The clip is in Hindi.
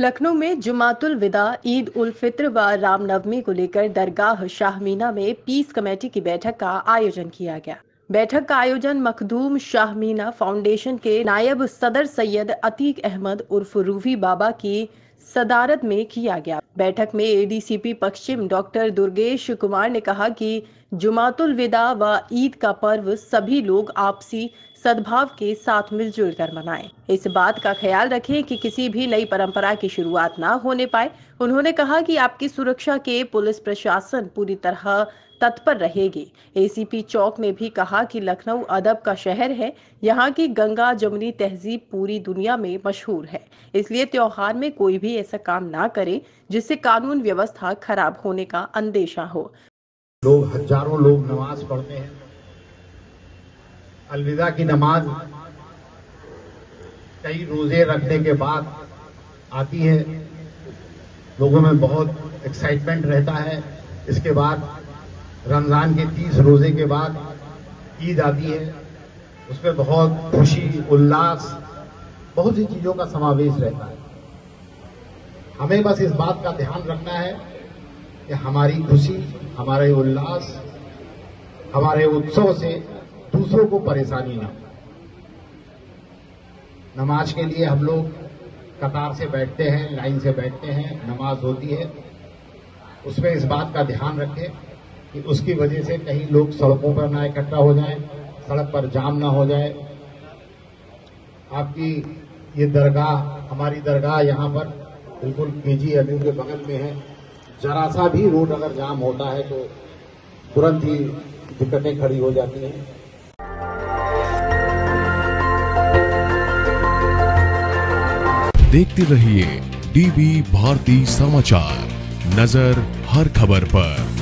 लखनऊ में जुमातुल विदा, ईद उल फित्र व रामनवमी को लेकर दरगाह शाहमीना में पीस कमेटी की बैठक का आयोजन किया गया। बैठक का आयोजन मखदूम शाहमीना फाउंडेशन के नायब सदर सैयद अतीक अहमद उर्फ़ रूफी बाबा की सदारत में किया गया। बैठक में एडीसीपी पश्चिम डॉक्टर दुर्गेश कुमार ने कहा कि जुमातुल विदा व ईद का पर्व सभी लोग आपसी सद्भाव के साथ मिलजुल कर मनाएँ। इस बात का ख्याल रखें कि किसी भी नई परंपरा की शुरुआत ना होने पाए। उन्होंने कहा कि आपकी सुरक्षा के पुलिस प्रशासन पूरी तरह तत्पर रहेगी। एसीपी चौक ने भी कहा कि लखनऊ अदब का शहर है। यहाँ की गंगा जमुनी तहजीब पूरी दुनिया में मशहूर है। इसलिए त्योहार में कोई भी ऐसा काम ना करे, जिससे कानून व्यवस्था खराब होने का अंदेशा हो। लोग, हज़ारों लोग नमाज़ पढ़ते हैं। अलविदा की नमाज़ कई रोज़े रखने के बाद आती है। लोगों में बहुत एक्साइटमेंट रहता है। इसके बाद रमज़ान के तीस रोज़े के बाद ईद आती है। उसमें बहुत खुशी, उल्लास, बहुत सी चीज़ों का समावेश रहता है। हमें बस इस बात का ध्यान रखना है कि हमारी खुशी, हमारे उल्लास, हमारे उत्सव से दूसरों को परेशानी ना नमाज़ के लिए हम लोग कतार से बैठते हैं, लाइन से बैठते हैं, नमाज़ होती है। उसमें इस बात का ध्यान रखें कि उसकी वजह से कहीं लोग सड़कों पर ना इकट्ठा हो जाए, सड़क पर जाम ना हो जाए। आपकी ये दरगाह, हमारी दरगाह यहाँ पर बिल्कुल के जी एवेन्यू के बगल में है। जरा सा भी रोड अगर जाम होता है तो तुरंत ही दिक्कतें खड़ी हो जाती हैं। देखते रहिए डीबी भारती समाचार। नज़र हर खबर पर।